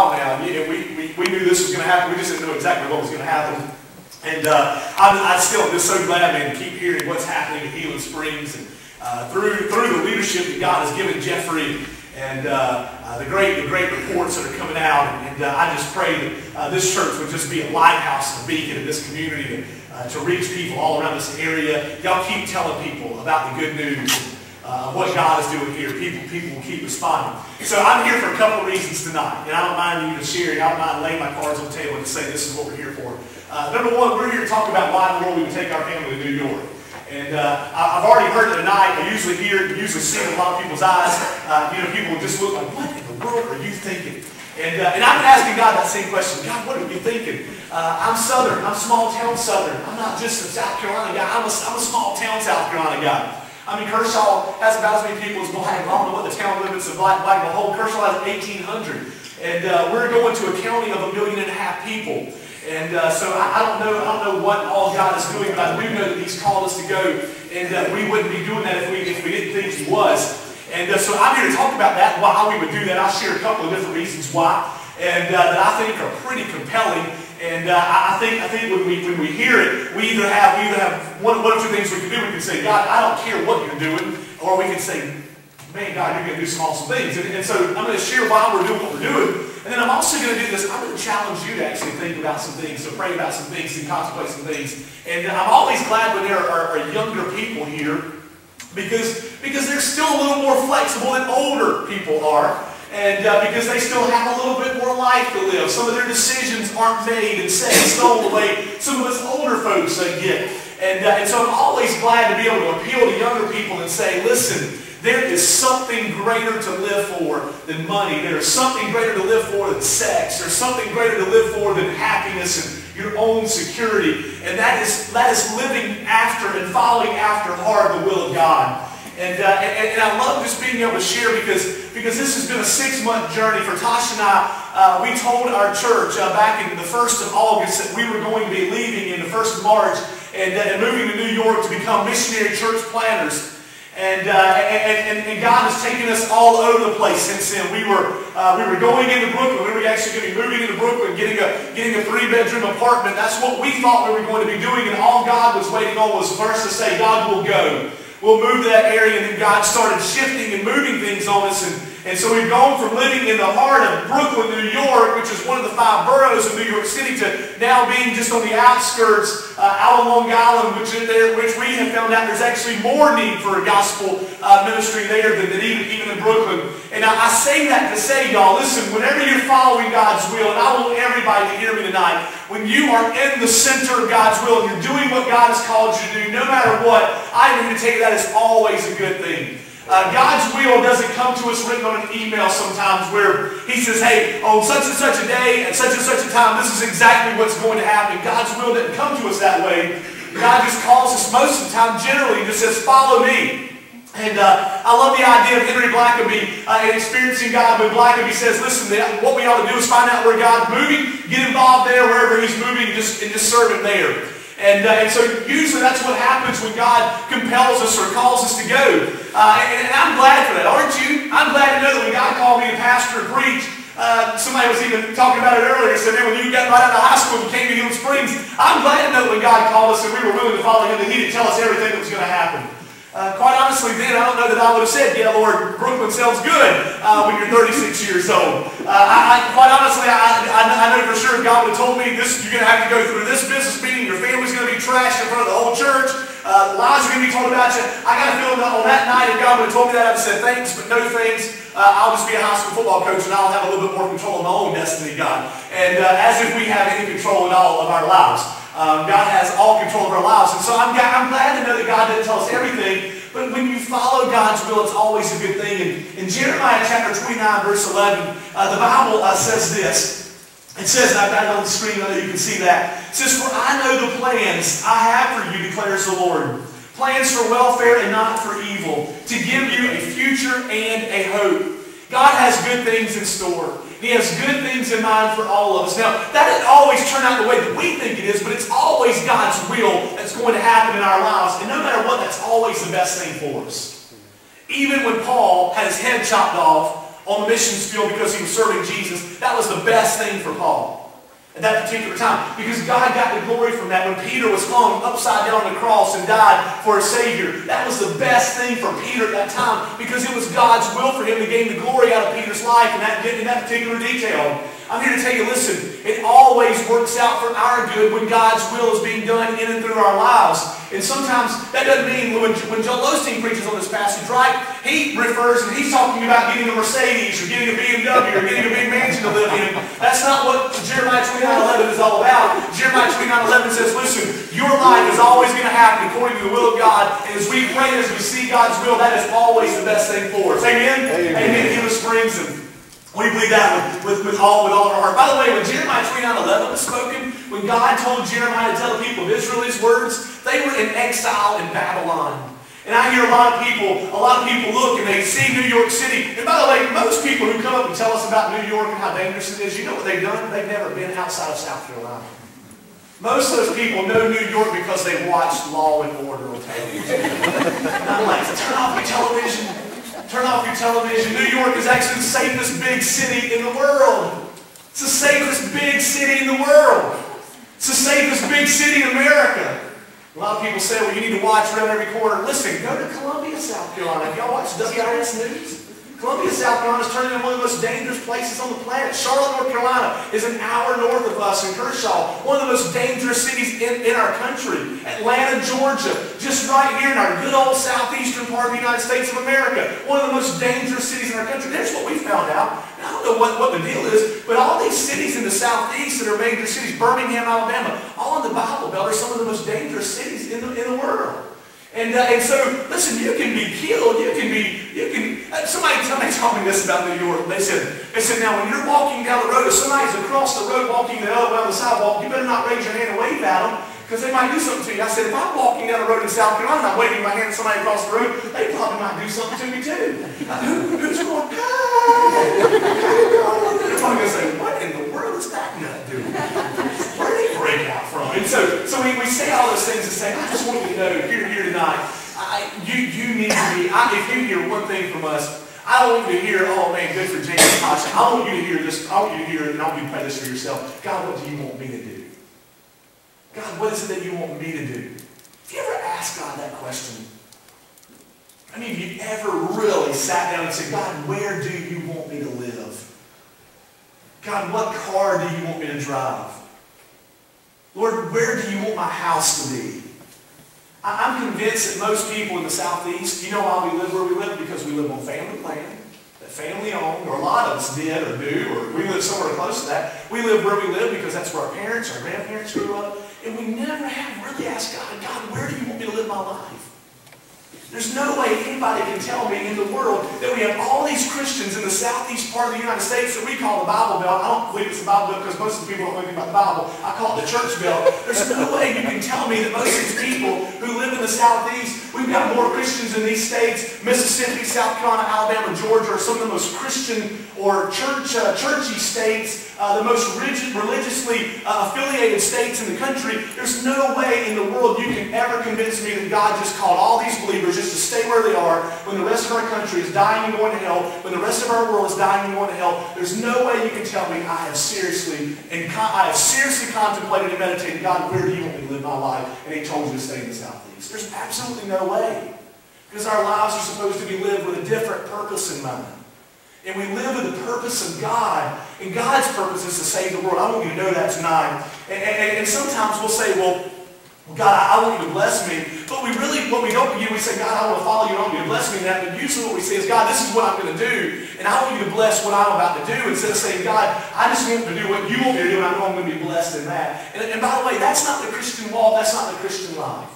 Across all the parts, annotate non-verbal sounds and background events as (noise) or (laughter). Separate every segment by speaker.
Speaker 1: while now, and we, we, we knew this was going to happen. We just didn't know exactly what was going to happen. And uh, I, I still am just so glad, man, to keep hearing what's happening at Healing Springs and uh, through through the leadership that God has given Jeffrey and uh, uh, the great the great reports that are coming out. And, uh, I just pray that uh, this church would just be a lighthouse and a beacon in this community to, to reach people all around this area. Y'all keep telling people about the good news uh, what God is doing here. People, people will keep responding. So I'm here for a couple reasons tonight, and I don't mind you to share. I don't mind laying my cards on the table and say this is what we're here for. Uh, number one, we're here to talk about why in the world we would take our family to New York. And uh, I've already heard it tonight. I usually hear it, usually see it in a lot of people's eyes. Uh, you know, people just look like, what in the world are you thinking? And, uh, and I've been asking God that same question. God, what are you thinking? Uh, I'm Southern. I'm small town Southern. I'm not just a South Carolina guy. I'm a, I'm a small town South Carolina guy. I mean, Kershaw has about as many people as Black. I don't know what the town limits of Black, Black the whole Kershaw has 1,800. And uh, we're going to a county of a million and a half people. And uh, so I, I, don't know, I don't know what all God is doing, but I do know that He's called us to go, and uh, we wouldn't be doing that if we if we didn't think He was. And uh, so I'm here to talk about that, why we would do that. I'll share a couple of different reasons why, and uh, that I think are pretty compelling. And uh, I think I think when we when we hear it, we either have we either have one, one or two things we can do. We can say, God, I don't care what you're doing, or we can say, Man, God, you're going to do some awesome things. And, and so I'm going to share why we're doing what we're doing. And then I'm also going to do this. I'm going to challenge you to actually think about some things, to pray about some things, and contemplate some things. And I'm always glad when there are, are younger people here because because they're still a little more flexible than older people are and uh, because they still have a little bit more life to live. Some of their decisions aren't made and set in stone the way some of us older folks uh, get. And, uh, and so I'm always glad to be able to appeal to younger people and say, listen, there is something greater to live for than money. There is something greater to live for than sex. There's something greater to live for than happiness and your own security. And that is, that is living after and following after hard the will of God. And, uh, and, and, I love just being able to share because, because this has been a six-month journey for Tasha and I. Uh, we told our church uh, back in the 1st of August that we were going to be leaving in the 1st of March and, uh, and moving to New York to become missionary church planners. And, uh, and, and, and, God has taken us all over the place since then. We were, uh, we were going into Brooklyn. We were actually going to be moving into Brooklyn, getting a, getting a three-bedroom apartment. That's what we thought we were going to be doing. And all God was waiting on was us to say, God will go. We'll move to that area, and then God started shifting and moving things on us. And, and so we've gone from living in the heart of Brooklyn, New York, which is one of the five boroughs of New York City, to now being just on the outskirts uh, out on Long Island, which, there, which we have found out there's actually more need for a gospel uh, ministry there than, than even, even in Brooklyn. And I, I say that to say, y'all, listen, whenever you're following God's will, and I want everybody to hear me tonight, when you are in the center of God's will and you're doing what God has called you to do, no matter what, I'm going to take that as always a good thing. Uh, God's will doesn't come to us written on an email sometimes where He says, hey, on such and such a day at such and such a time, this is exactly what's going to happen. God's will didn't come to us that way. God just calls us most of the time generally just says, follow me. And uh, I love the idea of Henry Blackaby uh, and experiencing God when Blackaby says, listen, what we ought to do is find out where God's moving, get involved there wherever He's moving, and just, and just serve Him there. And, uh, and so usually that's what happens when God compels us or calls us to go. Uh, and, and, I'm glad for that, aren't you? I'm glad to know that when God called me to pastor and preach, uh, somebody was even talking about it earlier. Said, man, when you got right out of high school and came to Healing Springs, I'm glad to know when God called us and we were willing to follow Him that He didn't tell us everything that was going to happen. Uh, quite honestly, then I don't know that I would have said, "Yeah, Lord, Brooklyn sounds good." Uh, when you're 36 years old, uh, I, I, quite honestly, I, I, know for sure God would have told me this: you're going to have to go through this business meeting. Your family's going to be trashed in front of the whole church. Uh, lies are going to be told about you. I got a feeling that on that night, if God would have told me that, I'd have said thanks, but no thanks. Uh, I'll just be a high school football coach, and I'll have a little bit more control of my own destiny, God. And uh, as if we have any control at all of our lives. Um, God has all control of our lives. And so I'm, I'm glad to know that God didn't tell us everything, but when you follow God's will, it's always a good thing. And in Jeremiah chapter 29, verse 11, uh, the Bible uh, says this. It says, I've got it on the screen, I know you can see that. It says, For I know the plans I have for you, declares the Lord. Plans for welfare and not for evil, to give you a future and a hope. God has good things in store. He has good things in mind for all of us. Now, that doesn't always turn out the way that we think it is, but it's always God's will that's going to happen in our lives. And no matter what, that's always the best thing for us. Even when Paul had his head chopped off on the missions field because he was serving Jesus. That was the best thing for Paul at that particular time. Because God got the glory from that. When Peter was hung upside down on the cross and died for a Savior, that was the best thing for Peter at that time because it was God's will for him to gain the glory out of Peter's life in that, in that particular detail. I'm here to tell you, listen, it always works out for our good when God's will is being done in and through our lives. And sometimes that doesn't mean when, when Joel Osteen preaches on this passage, right? He refers and he's talking about getting a Mercedes or getting a BMW or getting a big mansion to live in. That's not what Jeremiah 29.11 is all about. Jeremiah 29.11 says, listen, your life is always going to happen according to the will of God. And as we pray and as we see God's will, that is always the best thing for us. Amen? Amen. Amen. Give us springs and we believe that with, with, with, all, with all our heart. By the way, when Jeremiah 29 11 was spoken, when God told Jeremiah to tell the people of Israel these words, they were in exile in Babylon. And I hear a lot of people, a lot of people look and they see New York City. And by the way, most people who come up and tell us about New York and how dangerous it is, you know what they've done? They've never been outside of South Carolina. Most of those people know New York because they watched Law and Order on television. like, turn off television. Turn off your television. New York is actually the safest big city in the world. It's the safest big city in the world. It's the safest big city in America. A lot of people say, well, you need to watch around every corner. Listen, go to Columbia, South Carolina. Have y'all watched WIS News? Columbia, South Carolina is turning into one of the most dangerous places on the planet. Charlotte, North Carolina is an hour north of us in Kershaw, one of the most dangerous cities in, in our country. Atlanta, Georgia, just right here in our good old southeastern part of the United States of America, one of the most dangerous cities in our country. That's what we found out. I don't know what, what the deal is, but all these cities in the southeast that are major cities, Birmingham, Alabama, all in the Bible Belt are some of the most dangerous cities in the, in the world. And, uh, and so, listen, you can be killed. You can be, you can, uh, somebody, somebody told me this about New York. They said, they said, now when you're walking down the road, if somebody's across the road walking the other way on the sidewalk, you better not raise your hand and wave at them because they might do something to you. I said, if I'm walking down the road in South Carolina, I'm not waving my hand at somebody across the road, they probably might do something to me too. Uh, who, who's going, hey! They're probably going to say, what in the world is that nut doing? Break out from? And so, so we, we say all those things and say, I just want you to know, here, here tonight, I, you, you need to be, I, if you hear one thing from us, I don't want you to hear, oh man, good for James Tasha. I want you to hear this, I want you to hear, and I want you to pray this for yourself. God, what do you want me to do? God, what is it that you want me to do? Have you ever asked God that question? I mean, have you ever really sat down and said, God, where do you want me to live? God, what car do you want me to drive? Lord, where do you want my house to be? I'm convinced that most people in the Southeast, you know why we live where we live? Because we live on family land, that family owned, or a lot of us did or do, or we live somewhere close to that. We live where we live because that's where our parents, our grandparents grew up, and we never have really asked God, God, where do you want me to live my life? There's no way anybody can tell me in the world that we have all these Christians in the southeast part of the United States that we call the Bible Belt. I don't believe it's the Bible Belt because most of the people don't know anything about the Bible. I call it the Church Belt. There's no way you can tell me that most of these people who live in the southeast, we've got more Christians in these states, Mississippi, South Carolina, Alabama, Georgia, are some of the most Christian or church, uh, churchy states uh, the most rigid, religiously uh, affiliated states in the country, there's no way in the world you can ever convince me that God just called all these believers to stay where they are when the rest of our country is dying and going to hell, when the rest of our world is dying and going to hell. There's no way you can tell me I have seriously and I have seriously contemplated and meditated, God, where do you want me to live my life? And he told you to stay in the southeast. There's absolutely no way. Because our lives are supposed to be lived with a different purpose in mind. And we live with the purpose of God. And God's purpose is to save the world. I want you to know that tonight. And, and, and sometimes we'll say, well, God, I, want you to bless me. But we really, what we don't begin, we say, God, I want to follow you. I want you to bless me in that. But usually what we say is, God, this is what I'm going to do. And I want you to bless what I'm about to do. Instead of saying, God, I just want to do what you want me to do. And I know I'm going to be blessed in that. And, and by the way, that's not the Christian walk. That's not the Christian life.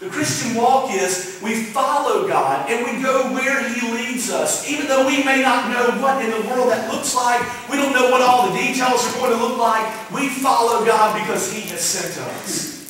Speaker 1: The Christian walk is we follow God and we go where He leads us. Even though we may not know what in the world that looks like, we don't know what all the details are going to look like, we follow God because He has sent us.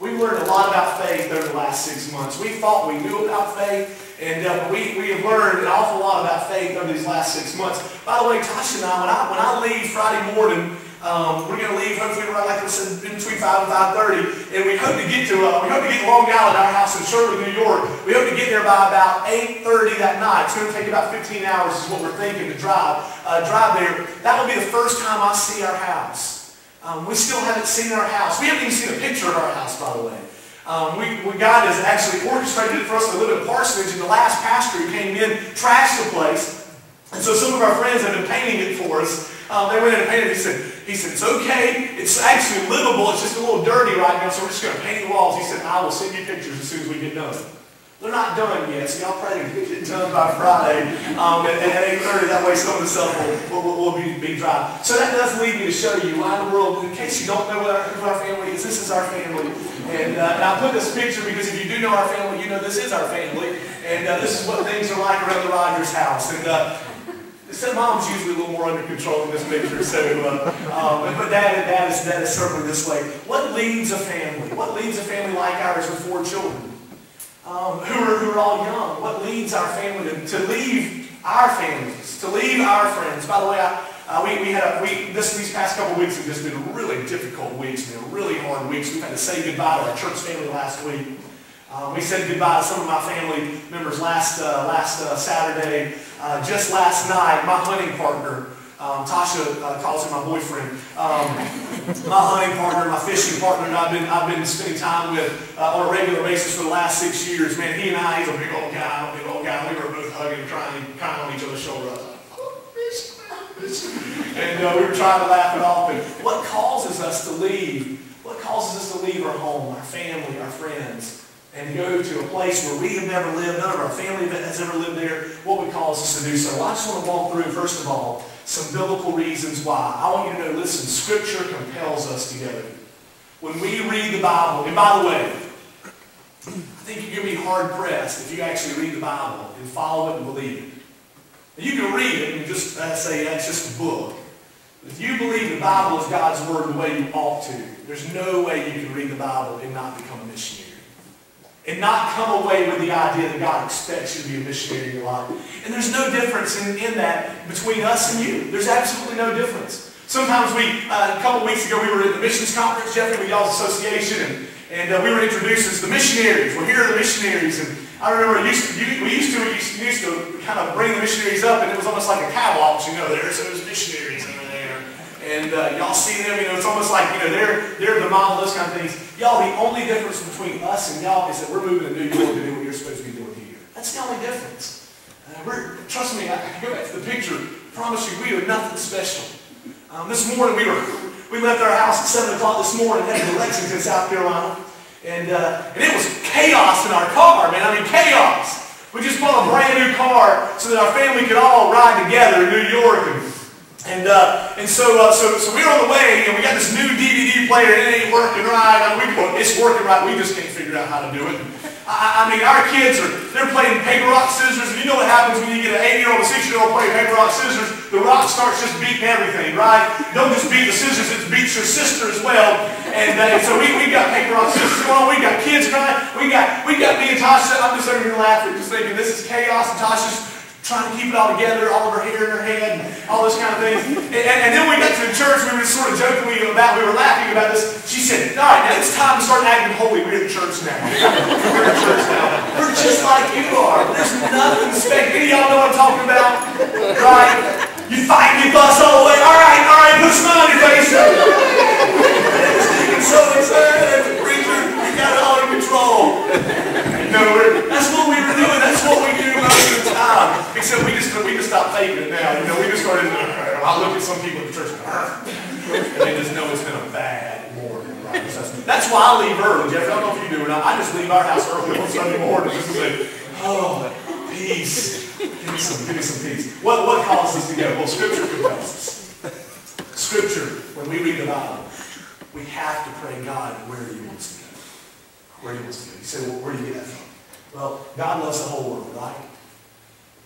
Speaker 1: We've learned a lot about faith over the last six months. We thought we knew about faith, and uh, we, we have learned an awful lot about faith over these last six months. By the way, Tasha and I, when I, when I leave Friday morning, Um, we're going to leave hopefully around like I said between 5 and 5.30. And we hope to get to, uh, we hope to get to Long Island, our house in Shirley, New York. We hope to get there by about 8.30 that night. It's going to take about 15 hours is what we're thinking to drive, uh, drive there. That will be the first time I see our house. Um, we still haven't seen our house. We haven't even seen a picture of our house, by the way. Um, we, we, God has actually orchestrated it for us to live in parsonage, and the last pastor who came in trashed the place. And so some of our friends have been painting it for us. Um, they went in and painted it. He said, he said, it's okay. It's actually livable. It's just a little dirty right now, so we're just going to paint the walls. He said, I will send you pictures as soon as we get done. They're not done yet, so y'all pray to get it done by Friday um, at, at 8.30. That way some of the stuff will, will, will be, be dry. So that does lead me to show you why in the world, in case you don't know what our, who our family is, this is our family. And, uh, and I put this picture because if you do know our family, you know this is our family. And uh, this is what things are like around the Rogers house. And uh, so mom's usually a little more under control in this picture, so, uh, um, but, but dad, dad, is, dad is certainly this way. What leads a family? What leads a family like ours with four children? Um, (laughs) who, are, who are all young? What leads our family to, to leave our families, to leave our friends? By the way, I, uh, we, we had a, we, this, these past couple weeks have just been really difficult weeks, man, really hard weeks. We've had to say goodbye to our church family last week. Um, we said goodbye to some of my family members last, uh, last uh, Saturday. Uh, just last night, my hunting partner, um, Tasha uh, calls him my boyfriend, um, my hunting partner, my fishing partner, and I've been, I've been spending time with uh, on a regular basis for the last six years. Man, he and I, he's a big old guy, a big old guy. We were both hugging, crying, crying on each other's shoulder. and uh, we were trying to laugh it off. And what causes us to leave? What causes us to leave our home, our family, our friends? and go to a place where we have never lived, none of our family has ever lived there, what would cause us to do so? Well, I just want to walk through, first of all, some biblical reasons why. I want you to know, listen, Scripture compels us together. When we read the Bible, and by the way, I think you're going to be hard-pressed if you actually read the Bible and follow it and believe it. You can read it and just say that's just a book. If you believe the Bible is God's Word the way you ought to, there's no way you can read the Bible and not become a missionary and not come away with the idea that God expects you to be a missionary in your life. And there's no difference in, in that between us and you. There's absolutely no difference. Sometimes we, uh, a couple weeks ago, we were at the missions conference, Jeffrey y'all's association, and, and uh, we were introduced as the missionaries. Well, here are the missionaries. And I remember used to, we used to, we used to, kind of bring the missionaries up, and it was almost like a catwalk, you know, there's those missionaries there. And uh, y'all see them, you know, it's almost like, you know, they're, they're the model, those kind of things. Y'all, the only difference between us and y'all is that we're moving to New York to do what you're supposed to be doing here. That's the only difference. Uh, we're, trust me, I, can go back to the picture. I promise you, we are nothing special. Um, this morning, we were we left our house at 7 o'clock this morning, headed to Lexington, South Carolina. And, uh, and it was chaos in our car, man. I mean, chaos. We just bought a brand new car so that our family could all ride together in New York. And and, uh, and so, uh, so, so we're on the way, and we got this new DVD player, and it ain't working right. I mean, we, it's working right. We just can't figure out how to do it. I, I mean, our kids are, they're playing paper, rock, scissors, and you know what happens when you get an 8-year-old, a 6-year-old playing paper, rock, scissors? The rock starts just beating everything, right? Don't just beat the scissors, it beats your sister as well. And, uh, and so we, we got paper, rock, scissors going. We got kids crying. We got, we got me and Tasha. I'm just over here laughing, just thinking this is chaos, and Tasha's trying to keep it all together, all of her hair in her head, and all those kind of things. And, and, then we got to the church, we were sort of joking about, we were laughing about this. She said, all right, now it's time to start acting holy. We're in church now. (laughs) We're in church now. We're just like you are. There's nothing special. Any y'all know what I'm talking about? Right? You fight me, fuss all the way. All right, all right, put a smile on your face. so excited. Uh, preacher, you got it all in control. No, that's what Except we just we just stopped faking it now. You know, we just started. Uh, I look at some people in the church, and they just know it's been a bad morning. Right? That's why I leave early, Jeff. I don't know if you do or not. I just leave our house early on Sunday morning just to say, oh, peace. Give me some, give me some peace. What what causes us to? Well, Scripture compels us. Scripture, when we read the Bible, we have to pray God where He wants to go. Where He wants to go. You say, well, where do you get that from? Well, God loves the whole world, right?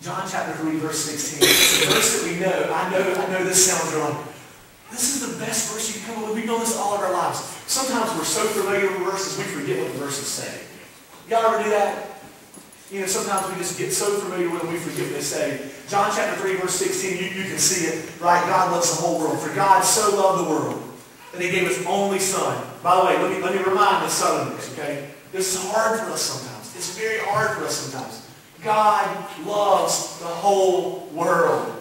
Speaker 1: John chapter 3, verse 16. It's a verse that we know. I know, I know this sounds wrong. This is the best verse you can come up with. We've known this all of our lives. Sometimes we're so familiar with verses, we forget what the verses say. Y'all ever do that? You know, sometimes we just get so familiar with them, we forget what they say. John chapter 3, verse 16, you, you can see it, right? God loves the whole world. For God so loved the world that he gave his only son. By the way, let me, let me remind the Southerners, okay? This is hard for us sometimes. It's very hard for us sometimes. God loves the whole world.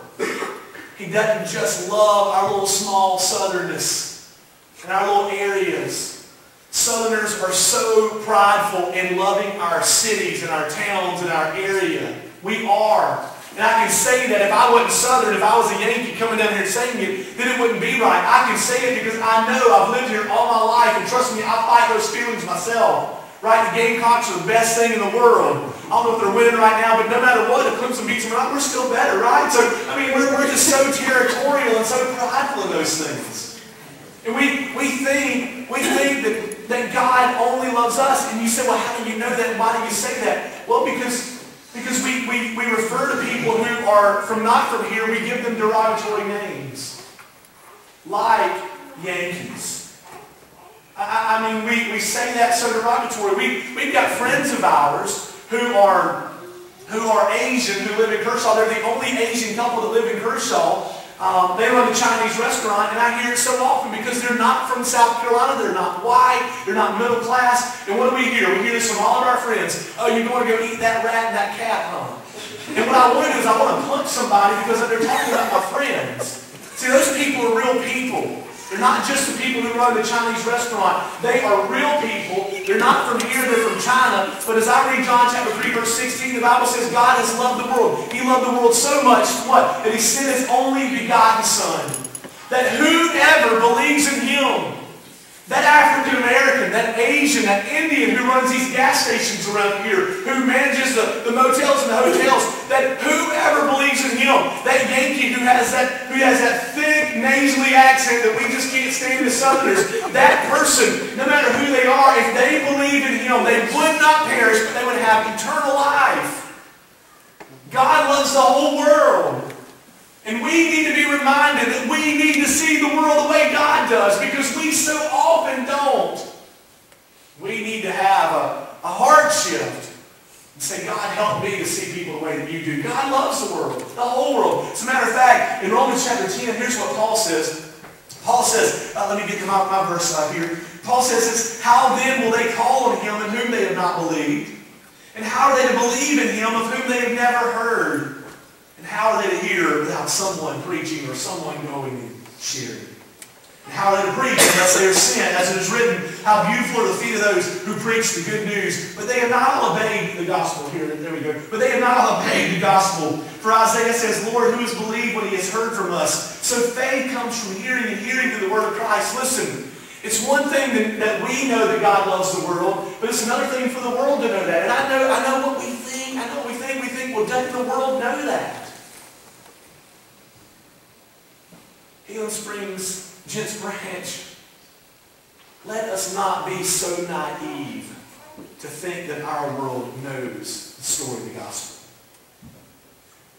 Speaker 1: He doesn't just love our little small southernness and our little areas. Southerners are so prideful in loving our cities and our towns and our area. We are. And I can say that if I wasn't Southern, if I was a Yankee coming down here saying it, then it wouldn't be right. I can say it because I know I've lived here all my life, and trust me, I fight those feelings myself. Right? The Gamecocks are the best thing in the world. I don't know if they're winning right now, but no matter what, if Clemson beats them, we're still better, right? So, I mean, we're, we're just so territorial and so prideful in those things. And we, we think, we think that that God only loves us. And you say, well, how do you know that? Why do you say that? Well, because, because we, we, we refer to people who are from not from here, we give them derogatory names. Like Yankees. I, I mean, we, we say that so derogatory. We, we've got friends of ours who are, who are Asian, who live in Kershaw. They're the only Asian couple that live in Kershaw. Um, they run a Chinese restaurant, and I hear it so often because they're not from South Carolina. They're not white. They're not middle class. And what do we hear? We hear this from all of our friends. Oh, you're going to go eat that rat and that cat, huh? And what I want to do is I want to punch somebody because they're talking about my friends. See, those people are real people. They're not just the people who run the Chinese restaurant. They are real people. They're not from here, they're from China. But as I read John chapter 3, verse 16, the Bible says God has loved the world. He loved the world so much, what? That He sent His only begotten Son. That whoever believes in Him that African American, that Asian, that Indian who runs these gas stations around here, who manages the, the motels and the hotels, that whoever believes in him, that Yankee who has that who has that thick nasally accent that we just can't stand as Southerners, that person, no matter who they are, if they believe in him, they would not perish, but they would have eternal life. God loves the whole world. And we need to be reminded that we need to see the world the way God does because often don't. We need to have a, a heart shift and say, God, help me to see people the way that you do. God loves the world, the whole world. As a matter of fact, in Romans chapter 10, here's what Paul says. Paul says, uh, let me get my, my verse uh, here. Paul says this, How then will they call on him in whom they have not believed? And how are they to believe in him of whom they have never heard? And how are they to hear without someone preaching or someone going and sharing? And how they preach unless they are sent? As it is written, how beautiful are the feet of those who preach the good news. But they have not all obeyed the gospel. Here, there we go. But they have not all obeyed the gospel. For Isaiah says, Lord, who has believed what he has heard from us? So faith comes from hearing and hearing through the word of Christ. Listen, it's one thing that, that we know that God loves the world, but it's another thing for the world to know that. And I know, I know what we think. I know what we think. We think, well, doesn't the world know that? Healing Springs, Gents Branch, let us not be so naive to think that our world knows the story of the gospel.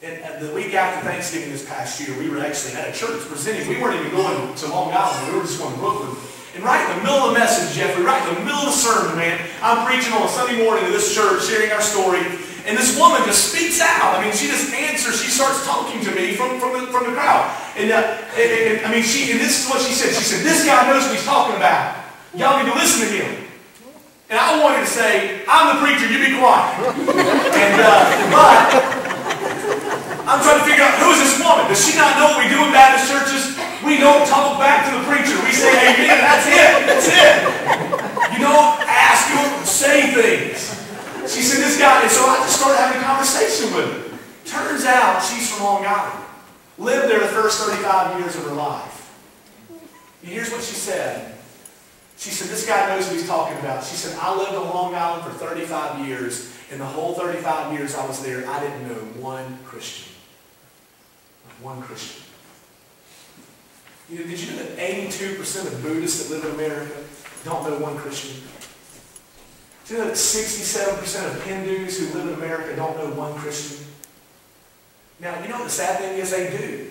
Speaker 1: And the week after Thanksgiving this past year, we were actually at a church presenting. We weren't even going to Long Island. We were just going to Brooklyn. And right in the middle of the message, Jeffrey, right in the middle of the sermon, man, I'm preaching on a Sunday morning to this church, sharing our story. And this woman just speaks out. I mean, she just answers. She starts talking to me from, from, the, from the crowd. And, uh, and, and, I mean, she, and this is what she said. She said, this guy knows what he's talking about. Y'all need to listen to him. And I wanted to say, I'm the preacher, you be quiet. and, uh, but I'm trying to figure out, who is this woman? Does she not know what we do in Baptist churches? We don't talk back to the preacher. We say, amen, that's it. That's it. You don't ask, you don't say things. She said, this guy, and so I just started having a conversation with her. Turns out she's from Long Island. Lived there the first 35 years of her life. And here's what she said. She said, this guy knows what he's talking about. She said, I lived on Long Island for 35 years. and the whole 35 years I was there, I didn't know one Christian. One Christian. You know, did you know that 82% of Buddhists that live in America don't know one Christian? Do that 67% of Hindus who live in America don't know one Christian? Now, you know what the sad thing is? They do.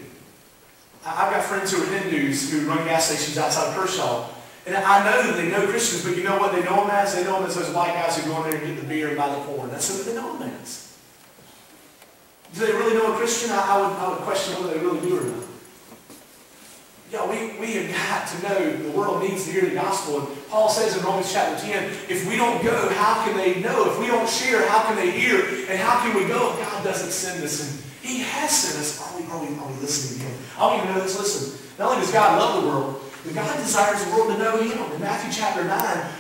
Speaker 1: I've got friends who are Hindus who run gas stations outside of Kershaw. And I know that they know Christians, but you know what they know them as? They know them as those white guys who go in there and get the beer and buy the porn. That's what they know them as. Do they really know a Christian? I, I, would, I would question whether they really do or not. Yeah, we, we have got to know the world needs to hear the gospel. And Paul says in Romans chapter 10, if we don't go, how can they know? If we don't share, how can they hear? And how can we go if God doesn't send us? And he has sent us. Are we, are we, are we listening to him? I you to know this. Listen, not only does God love the world, but God desires the world to know him. In Matthew chapter 9,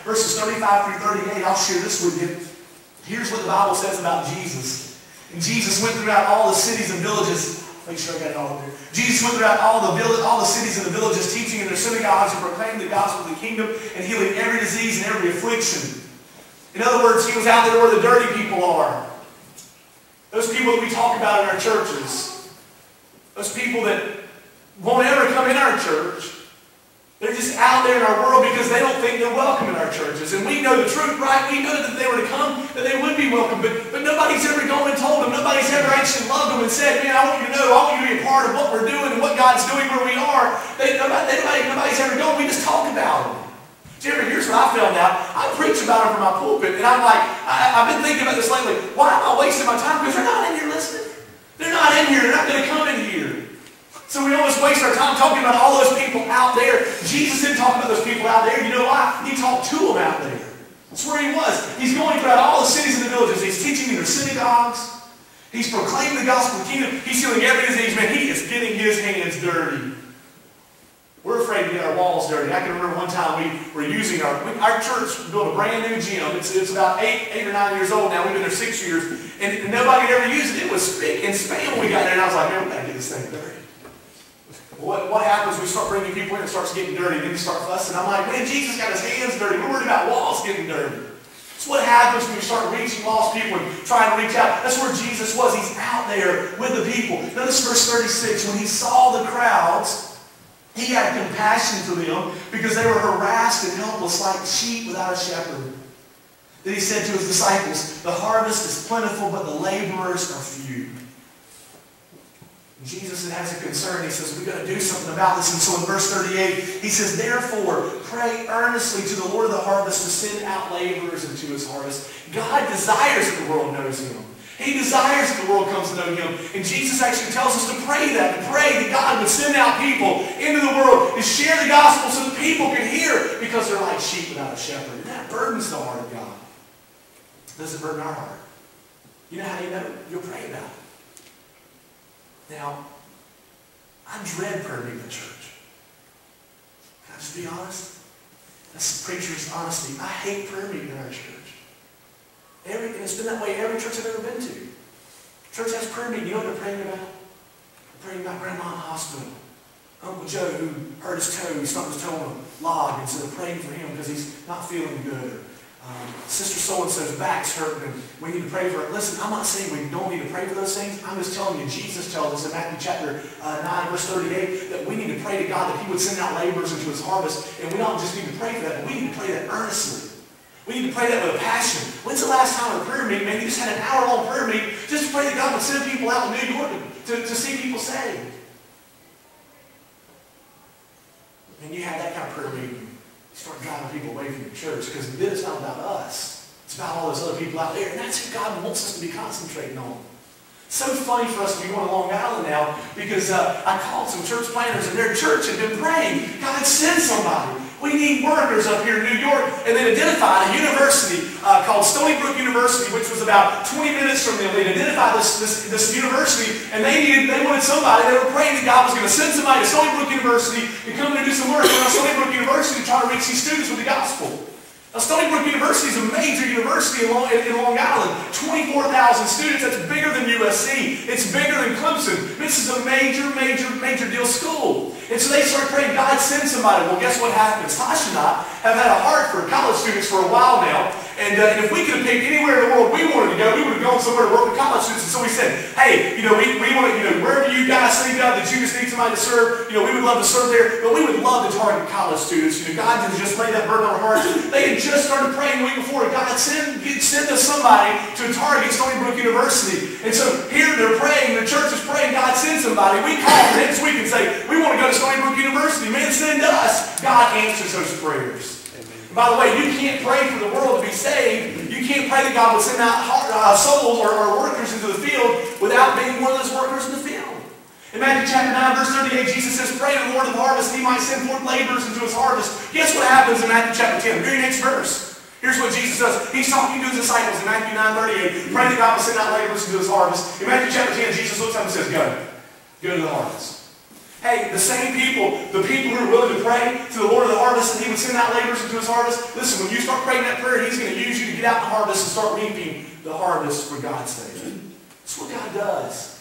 Speaker 1: verses 35 through 38, I'll share this with you. Here's what the Bible says about Jesus. And Jesus went throughout all the cities and villages. Make sure I got it all there. Jesus went throughout all the, village, all the cities and the villages, teaching in their synagogues and proclaiming the gospel of the kingdom and healing every disease and every affliction. In other words, he was out there where the dirty people are. Those people that we talk about in our churches. Those people that won't ever come in our church. They're just out there in our world because they don't think they're welcome in our churches. And we know the truth, right? We know that if they were to come, that they would be welcome. But, but nobody's ever gone and told them. Nobody's ever actually loved them and said, man, I want you to know, I want you to be a part of what we're doing and what God's doing where we are. They, nobody, nobody, nobody's ever gone. We just talk about them. See, here's what I found out. I preach about them from my pulpit, and I'm like, I, have been thinking about this lately. Why am I wasting my time? Because they're not in here listening. They're not in here. They're not going to come in here. So we always waste our time talking about all those people out there. Jesus didn't talk about those people out there. You know why? He talked to them out there. That's where he was. He's going throughout all the cities and the villages. He's teaching in their synagogues. He's proclaiming the gospel of the kingdom. He's healing every disease. Man, he is getting his hands dirty. We're afraid to get our walls dirty. I can remember one time we were using our, our church built a brand new gym. It's, it's about eight, eight or nine years old now. We've been there six years. And nobody had ever used it. It was spick and span when we got there. And I was like, man, we got to get this thing dirty. What, what happens? We start bringing people in, it starts getting dirty, then you start fussing. I'm like, man, Jesus got his hands dirty. We're worried about walls getting dirty. That's what happens when you start reaching lost people and trying to reach out. That's where Jesus was. He's out there with the people. Notice verse 36. When he saw the crowds, he had compassion for them because they were harassed and helpless like sheep without a shepherd. Then he said to his disciples, The harvest is plentiful, but the laborers are few. Jesus has a concern. He says, we've got to do something about this. And so in verse 38, he says, Therefore, pray earnestly to the Lord of the harvest to send out laborers into his harvest. God desires that the world knows him. He desires that the world comes to know him. And Jesus actually tells us to pray that, to pray that God would send out people into the world to share the gospel so that people can hear because they're like sheep without a shepherd. And that burdens the heart of God. Does it burden our heart? You know how you know? You'll pray about it. Now, I dread prayer meeting in church. Can I just be honest? That's the preacher's honesty. I hate prayer meeting in our church. Every, and it's been that way every church I've ever been to. Church has prayer meeting. You know what they're praying about? Praying about grandma in the hospital. Uncle Joe, who hurt his toe, he stuck his toe on a log, and so they're praying for him because he's not feeling good. Um, Sister so-and-so's back's hurting and we need to pray for it. Listen, I'm not saying we don't need to pray for those things. I'm just telling you, Jesus tells us in Matthew chapter uh, 9, verse 38, that we need to pray to God that he would send out laborers into his harvest. And we don't just need to pray for that, but we need to pray that earnestly. We need to pray that with a passion. When's the last time a prayer meeting, man, you just had an hour-long prayer meeting just to pray that God would send people out in New York to, to, to see people saved. And you had that kind of prayer meeting start driving people away from the church because then it's not about us. It's about all those other people out there. And that's who God wants us to be concentrating on. So funny for us to be going to Long Island now because uh, I called some church planners and their church had been praying, God, send somebody. We need workers up here in New York. And they identified a university uh, called Stony Brook University, which was about 20 minutes from them. They identified this, this, this university, and they needed, they wanted somebody. They were praying that God was going to send somebody to Stony Brook University and come and do some work around Stony Brook University to try to reach these students with the gospel. Now, Stony Brook University is a major university in Long, in, in Long Island. 24,000 students. That's bigger than USC. It's bigger than Clemson. This is a major, major, major deal school. And so they start praying, God, send somebody. Well, guess what happens? Tosh and I have had a heart for college students for a while now. And, uh, and if we could have picked anywhere in the world we wanted to go, we would have gone somewhere to work with college students. And so we said, hey, you know, we, we want to, you know, wherever you guys think of that you just need somebody to serve, you know, we would love to serve there, but we would love to target college students. You know, God just laid that burden on our hearts. They just started praying the week before, God, send, send us somebody to target Stony Brook University. And so here they're praying, the church is praying, God, send somebody. We call next week and say, we want to go to Stony Brook University. Man, send us. God answers those prayers. By the way, you can't pray for the world to be saved. You can't pray that God will send out uh, souls or, or workers into the field without being one of those workers in the field. In Matthew chapter 9, verse 38, Jesus says, Pray to the Lord of the harvest, he might send forth laborers into his harvest. Guess what happens in Matthew chapter 10? Very next verse. Here's what Jesus does. He's talking to his disciples in Matthew 9, 38. Pray that God will send out laborers into his harvest. In Matthew chapter 10, Jesus looks up and says, Go. Go to the harvest. Hey, the same people, the people who are willing to pray to the Lord of the harvest and he would send out laborers into his harvest, listen, when you start praying that prayer, he's going to use you to get out the harvest and start reaping the harvest for God's sake. That's what God does.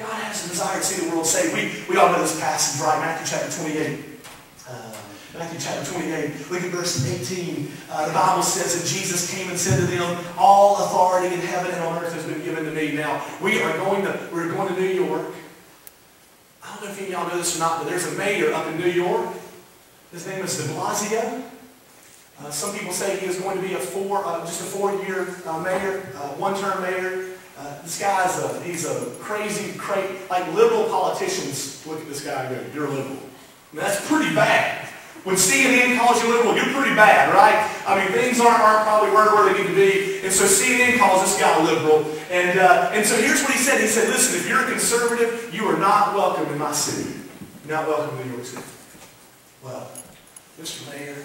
Speaker 1: God has a desire to see the world saved. We, we all know this passage, right? Matthew chapter 28. Uh, Matthew chapter 28, look at verse 18. Uh, the Bible says that Jesus came and said to them, All authority in heaven and on earth has been given to me. Now, we are going to, we're going to New York. I don't know if any of y'all know this or not, but there's a mayor up in New York. His name is de Blasio. Uh, some people say he is going to be a four, uh, just a four-year uh, mayor, uh, one-term mayor. Uh, this guy's a, he's a crazy, cra like liberal politicians look at this guy and go, you're liberal. Mean, that's pretty bad. When CNN calls you liberal, you're pretty bad, right? I mean, things aren't, aren't probably where, where they need to be. And so CNN calls this guy liberal. And, uh, and so here's what he said. He said, listen, if you're a conservative, you are not welcome in my city. You're not welcome in New York City. Well, Mr. Mayor,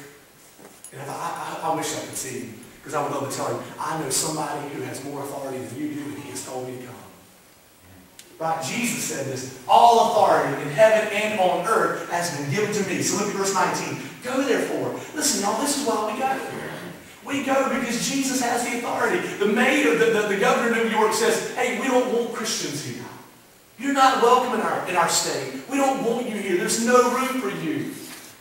Speaker 1: and I, I, I wish I could see him. Because I would love to tell him, I know somebody who has more authority than you do, and he has told me to come. Right? Jesus said this. All authority in heaven and on earth has been given to me. So look at verse 19. Go therefore. Listen, y'all, this is why we go. We go because Jesus has the authority. The mayor, the, the, the governor of New York says, hey, we don't want Christians here. You're not welcome in our, in our state. We don't want you here. There's no room for you.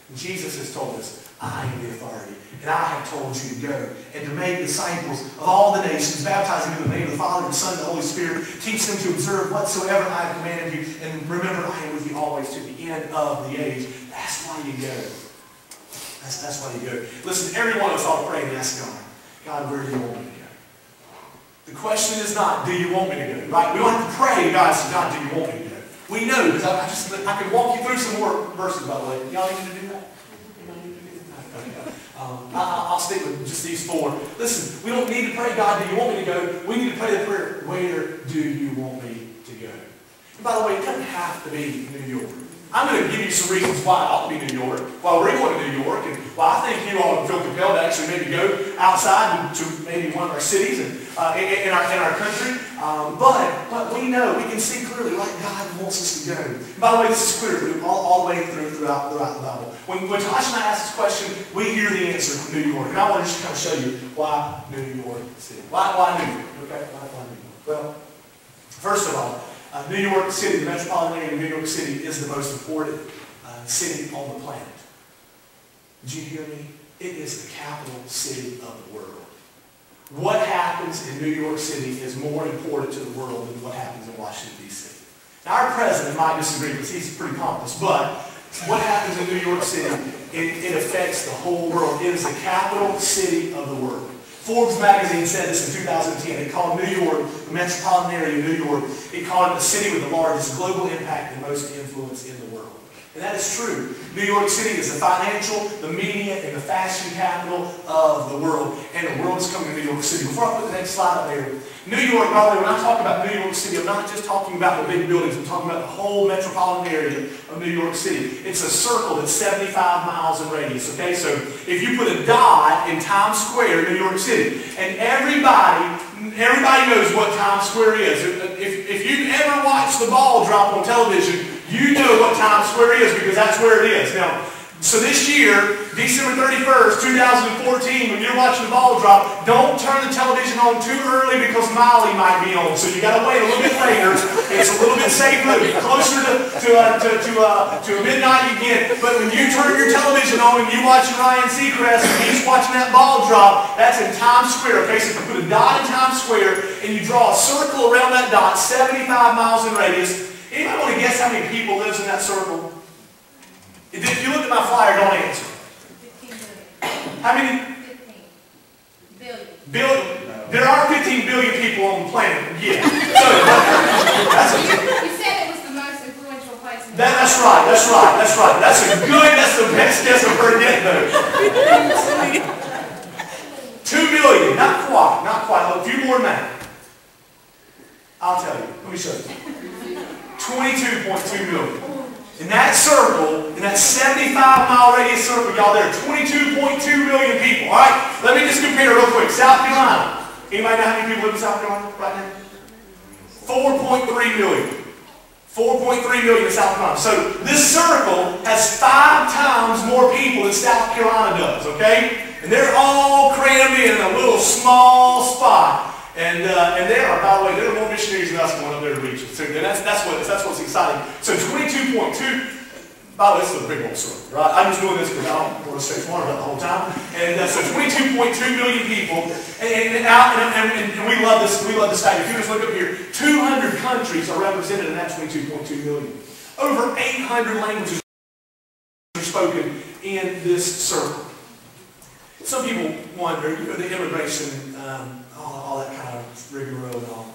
Speaker 1: And Jesus has told us, I am the authority. And I have told you to go and to make disciples of all the nations, baptizing them in the name of the Father, the Son, and the Holy Spirit. Teach them to observe whatsoever I have commanded you. And remember, I am with you always to the end of the age. That's why you go. That's, that's why you go. Listen, every one of us ought to pray and ask God, God, where do you want me to go? The question is not, do you want me to go? Right? We don't have to pray, God, say, God, do you want me to go? We know, because I, I, just I could walk you through some more verses, by the way. Y'all need to do that? Um, I, will stick with just these four. Listen, we don't need to pray, God, do you want me to go? We need to pray the prayer, where do you want me to go? And by the way, it doesn't have to be New York. I'm going to give you some reasons why it ought to be New York, why we're going to New York, and why I think you all feel compelled to actually maybe go outside to maybe one of our cities and uh, in, in, our, in our country. Um, but, but we know, we can see clearly why God wants us to go. By the way, this is clear all, all the way through throughout, throughout the Bible. When, when Josh and I ask this question, we hear the answer from New York. And I want to just kind of show you why New York City. Why, why New York? Okay, why, why New York? Well, first of all, uh, New York City, the metropolitan area of New York City is the most important uh, city on the planet. Did you hear me? It is the capital city of the world. What happens in New York City is more important to the world than what happens in Washington, D.C. Now, our president might disagree because he's pretty pompous, but what happens in New York City, it, it affects the whole world. It is the capital city of the world. Forbes magazine said this in 2010. It called New York, the metropolitan area of New York, it called it the city with the largest global impact and most influence in the world. And that is true. New York City is the financial, the media, and the fashion capital of the world. And the world is coming to New York City. Before I put the next slide up there, New York, by the way, when I talk about New York City, I'm not just talking about the big buildings. I'm talking about the whole metropolitan area of New York City. It's a circle that's 75 miles in radius, okay? So if you put a dot in Times Square, New York City, and everybody, everybody knows what Times Square is. If, if you've ever watched the ball drop on television, you know what Times Square is because that's where it is. Now, so this year, December 31st, 2014, when you're watching the ball drop, don't turn the television on too early because Miley might be on. So you got to wait a little bit later. It's a little bit safer, closer to, to, uh, to, to, uh, to midnight you get. But when you turn your television on and you watching Ryan Seacrest and he's watching that ball drop, that's in Times Square. Okay, so if you put a dot in Times Square and you draw a circle around that dot, 75 miles in radius, Anybody want to guess how many people lives in that circle? If you look at my flyer, don't answer. How many? 15 billion. Billion. No. There are 15 billion people on the planet. Yeah. (laughs)
Speaker 2: that's you said it was the most influential place. In
Speaker 1: that, that's right. That's right. That's right. That's a good. That's the best guess I've heard yet, though.
Speaker 2: (laughs)
Speaker 1: Two billion, not quite, not quite. A few more than that. I'll tell you. Let me show you. 22.2 million. In that circle, in that 75 mile radius circle, y'all, there are 22.2 million people. All right, let me just compare real quick. South Carolina. Anybody know how many people live in South Carolina right now? 4.3 million. 4.3 million in South Carolina. So this circle has five times more people than South Carolina does, okay? And they're all crammed in a little small spot. And, uh, and there are, by the way, there are more missionaries than us going up there to reach. So that's, that's, what, that's what's exciting. So 22.2, by the way, this is a big old story, right? I'm just doing this because I don't want to stay smart about the whole time. And uh, so 22.2 million people, and, and, and, and, and, we love this, we love this fact. If you just look up here, 200 countries are represented in that 22.2 million. Over 800 languages are spoken in this circle. Some people wonder, you know, the immigration um, all, all that kind of rigmarole and all.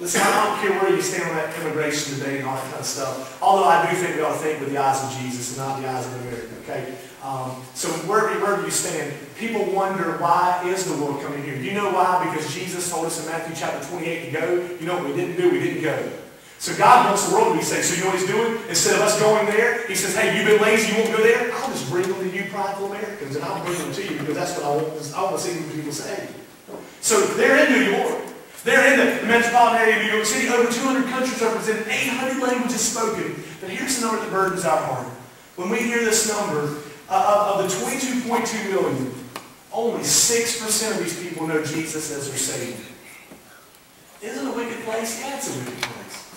Speaker 1: Listen, I don't care where you stand on that immigration debate and all that kind of stuff. Although I do think we ought to think with the eyes of Jesus and not the eyes of America, okay? Um, so wherever, wherever you stand, people wonder why is the world coming here? You know why? Because Jesus told us in Matthew chapter 28 to go. You know what we didn't do? We didn't go. So God wants the world to be saved. So you know what he's doing? Instead of us going there, he says, hey, you've been lazy, you won't go there? I'll just bring them to you prideful Americans, and I'll bring them to you because that's what I want, I want to see people saved. So they're in New York. They're in the metropolitan area of New York City. Over 200 countries represented, 800 languages spoken. But here's the number that burdens our heart. When we hear this number, uh, of the 22.2 million, only 6% of these people know Jesus as their Savior. Isn't it a wicked place? Yeah, it's a wicked place.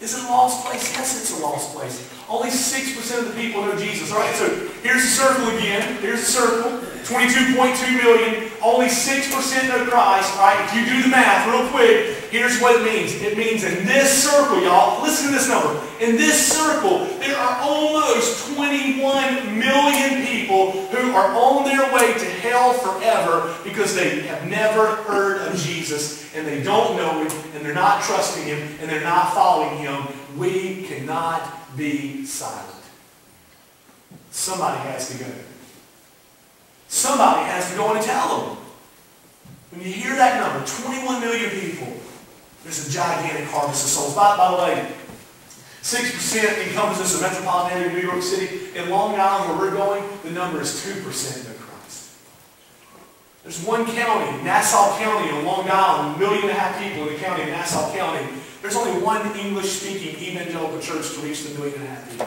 Speaker 1: Is it a lost place? Yes, it's a lost place. Only 6% of the people know Jesus. All right, so here's the circle again. Here's the circle. 22.2 million. Only 6% know Christ. All right, if you do the math real quick, here's what it means. It means in this circle, y'all, listen to this number. In this circle, there are almost 21 million people who are on their way to hell forever because they have never heard of Jesus and they don't know Him and they're not trusting Him and they're not following Him. We cannot be silent. Somebody has to go. Somebody has to go and tell them. When you hear that number, 21 million people, there's a gigantic harvest of souls. By, by the way, 6% encompasses the metropolitan area of New York City. In Long Island, where we're going, the number is 2% know Christ. There's one county, Nassau County in Long Island, a million and a half people in the county of Nassau County. There's only one English-speaking evangelical church to reach the million and a half people.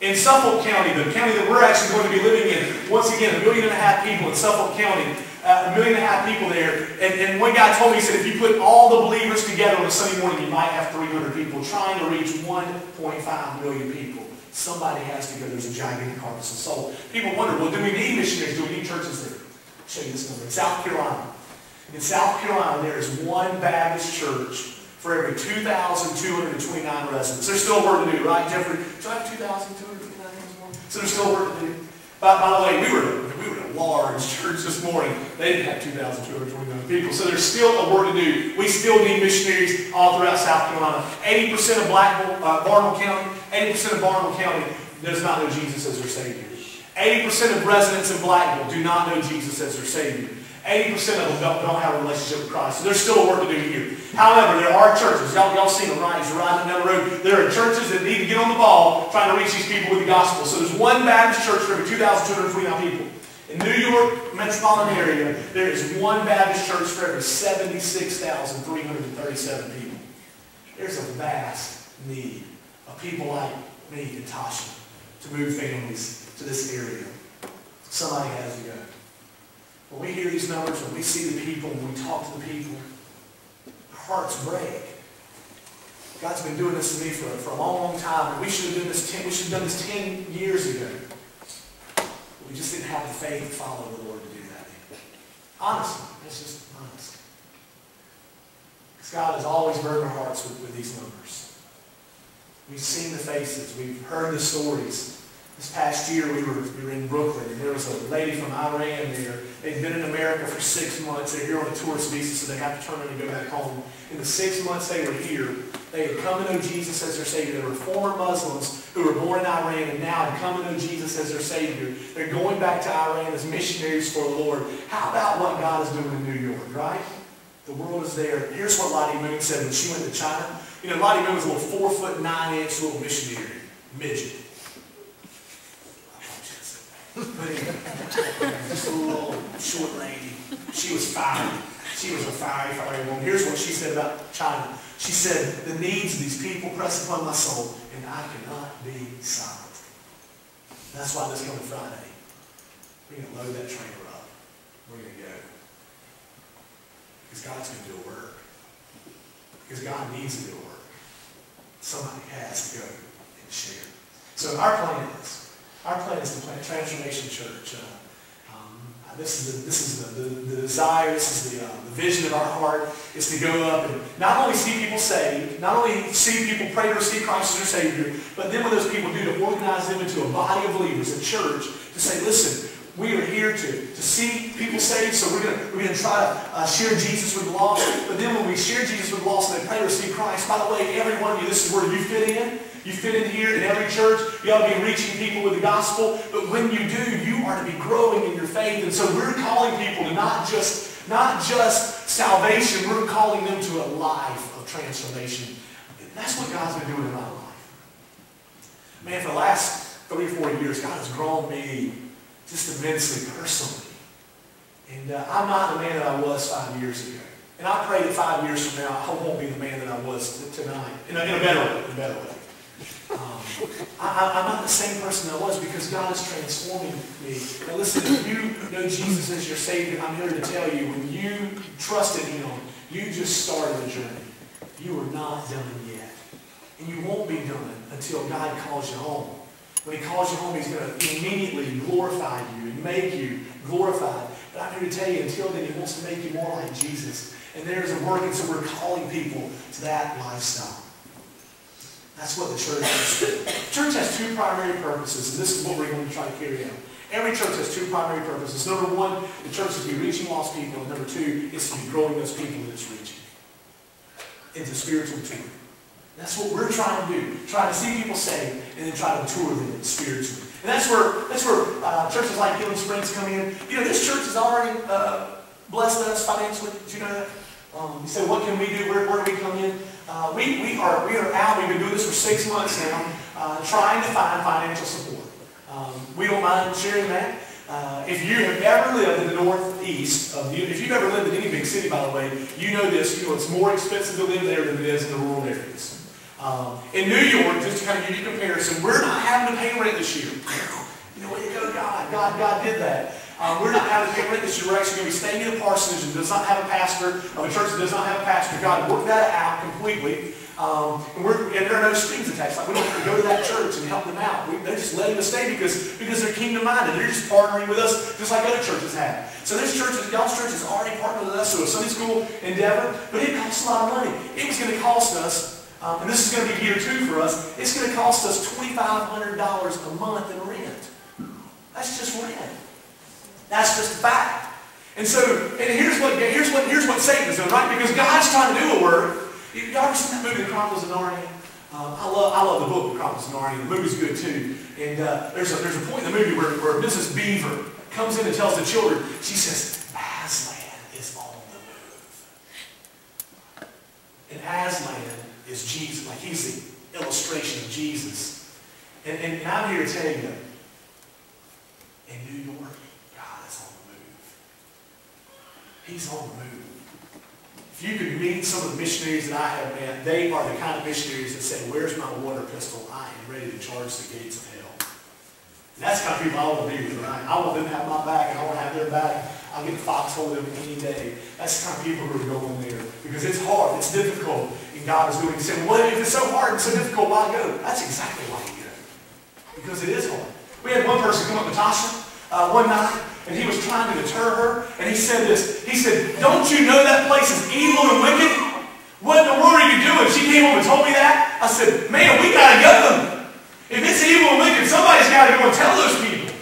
Speaker 1: In Suffolk County, the county that we're actually going to be living in, once again, a million and a half people in Suffolk County, uh, a million and a half people there. And, and one guy told me, he said, if you put all the believers together on a Sunday morning, you might have 300 people trying to reach 1.5 million people. Somebody has to go. There's a gigantic harvest of soul. People wonder, well, do we need missionaries? Do we need churches there? Show you this number. In South Carolina, in South Carolina, there is one Baptist church for every 2,229 residents. There's still work to do, right, Jeffrey? Do I have 2,229 So there's still work to do. By, by the way, we were, we were a large church this morning. They didn't have 2,229 people. So there's still a work to do. We still need missionaries all throughout South Carolina. 80% of Blackville, uh, Barnwell County, 80% of Barnwell County does not know Jesus as their Savior. 80% of residents in Blackville do not know Jesus as their Savior. 80% of them don't, don't have a relationship with Christ. So there's still work to do here. However, there are churches. Y'all, y'all seen them, right? You're riding down the road. There are churches that need to get on the ball trying to reach these people with the gospel. So there's one Baptist church for every 2,229 people. In New York metropolitan area, there is one Baptist church for every 76,337 people. There's a vast need of people like me and Tasha to move families to this area. Somebody has to go. When we hear these numbers, when we see the people, when we talk to the people, our hearts break. God's been doing this to me for, for a long, long time. And we should have done this 10, we should have done this 10 years ago. We just didn't have the faith to follow the Lord to do that. Honestly, that's just honest. Because God has always burdened our hearts with, with these numbers. We've seen the faces. We've heard the stories. This past year, we were, we were in Brooklyn, and there was a lady from Iran there. They'd been in America for six months. They're here on a tourist visa, so they have to turn in and go back home. In the six months they were here, they had come to know Jesus as their Savior. They were former Muslims who were born in Iran and now had come to know Jesus as their Savior. They're going back to Iran as missionaries for the Lord. How about what God is doing in New York, right? The world is there. Here's what Lottie Moon said when she went to China. You know, Lottie Moon was a little four foot nine inch little missionary, midget. A little short lady. She was fiery. She was a fiery, fiery woman. Here's what she said about China. She said, the needs of these people press upon my soul, and I cannot be silent. That's why this coming Friday, we're going to load that trailer up. We're going to go. Because God's going to do a work. Because God needs to do a work. Somebody has to go and share. So our plan is, our plan is to plant Transformation Church. Uh, um, this is, the, this is the, the, the desire, this is the, uh, the vision of our heart, is to go up and not only see people saved, not only see people pray to receive Christ as their Savior, but then what those people do to organize them into a body of believers, a church, to say, listen, we are here to, to see people saved, so we're going we're gonna try to uh, share Jesus with the lost. But then when we share Jesus with the lost and they pray to receive Christ, by the way, every one of you, this is where you fit in. You fit in here in every church. You ought to be reaching people with the gospel. But when you do, you are to be growing in your faith. And so we're calling people to not just, not just salvation, we're calling them to a life of transformation. That's what God's been doing in my life. Man, for the last three four years, God has grown me just immensely personally. And uh, I'm not the man that I was five years ago. And I pray that five years from now, I won't be the man that I was tonight. In a, in a better way. In a better way. Um, I, am not the same person I was because God is transforming me. Now listen, if you know Jesus as your Savior, I'm here to tell you, when you trusted Him, you just started a journey. You are not done yet. And you won't be done until God calls you home. When he calls you home, he's going to immediately glorify you and make you glorified. But I'm here to tell you, until then, he wants to make you more like Jesus. And there's a work, and so we're calling people to that lifestyle. That's what the church is. The church has two primary purposes, and this is what we're going to try to carry out. Every church has two primary purposes. Number one, the church is to be reaching lost people, and number two, is to be growing those people that it's reaching into spiritual maturity. That's what we're trying to do. Try to see people saved and then try to mature them spiritually. And that's where that's where uh, churches like Healing Springs come in. You know, this church has already uh, blessed us financially. Did you know that? Um, you say, what can we do? Where, where do we come in? Uh, we, we, are, we are out. We've been doing this for six months now, uh, trying to find financial support. Um, we don't mind sharing that. Uh, if you have ever lived in the northeast of the, if you've ever lived in any big city, by the way, you know this. You know it's more expensive to live there than it is in the rural areas. Um, in New York, just to kind of give you a comparison, we're not having to pay rent this year. (laughs) You know, way to go, God. God, God did that. Um, we're not having to pay rent this year. We're going to be staying in a parsonage that does not have a pastor, of a church that does not have a pastor. God worked that out completely. Um, and, and, there are no strings attached. Like we don't have to go to that church and help them out. We, they're just letting us stay because, because they're kingdom minded. They're just partnering with us just like other churches have. So this church, y'all's church has already partnered with us, so a Sunday school endeavor, but it costs a lot of money. It was going to cost us um, and this is going to be year two for us, it's going to cost us $2,500 a month in rent. That's just rent. That's just a fact. And so, and here's what here's what here's what Satan is doing, right? Because God's trying to do a work. Y'all ever seen that movie, The Chronicles of Narnia? Um, I love I love the book, The Chronicles of Narnia. The movie's good too. And uh, there's a there's a point in the movie where, where Mrs. Beaver comes in and tells the children, she says, Aslan is on the move. And Aslan is Jesus. Like he's the illustration of Jesus. And, and, and I'm here to tell you, in New York, God is on the move. He's on the move. If you could meet some of the missionaries that I have met, they are the kind of missionaries that say, where's my water pistol? I am ready to charge the gates of hell. And that's kind of people I want to be with, right? I want them to have my back, and I want to have their back. I'll get the foxhole them any day. That's the kind of people who are going there. Because it's hard, it's difficult, and God is doing. You say, well, if it's so hard and so difficult, why go? That's exactly why you go. Because it is hard. We had one person come up to Tasha uh, one night, and he was trying to deter her, and he said this. He said, don't you know that place is evil and wicked? What in the world are you doing? She came up and told me that. I said, man, we got to go. If it's evil and wicked, somebody's got to go and tell those people